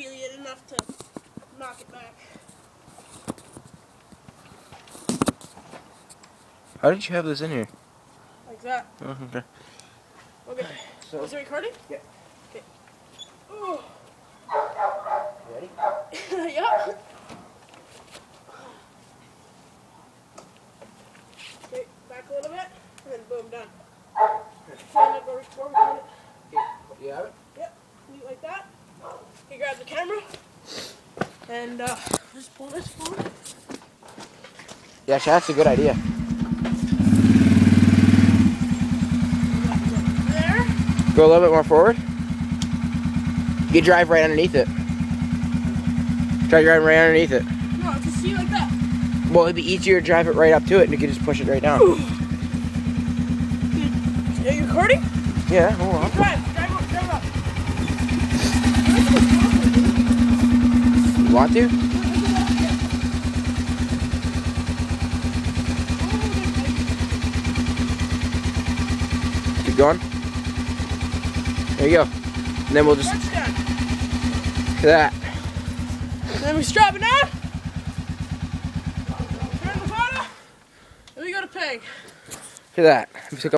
wheelie it enough to knock it back. How did you have this in here? Like that. Oh, okay. Okay. So, Is it recording? Yeah. Okay. Oh. ready? yeah. Okay, back a little bit, and then boom, done. Stand up over forward, turn it. You have it? Yep, neat like that. You grab the camera, and uh, just pull this forward. Yeah, actually, that's a good idea. There. Go a little bit more forward. You drive right underneath it. Try driving right underneath it. No, just see like that. Well, it'd be easier to drive it right up to it, and you could just push it right down. Are you recording? Yeah, hold on. Drive, drive up, drive up. You want to? Keep going. There you go. And then we'll just Touchdown. that. And then we strap it down. Turn the photo. And we go to peg. To that. We took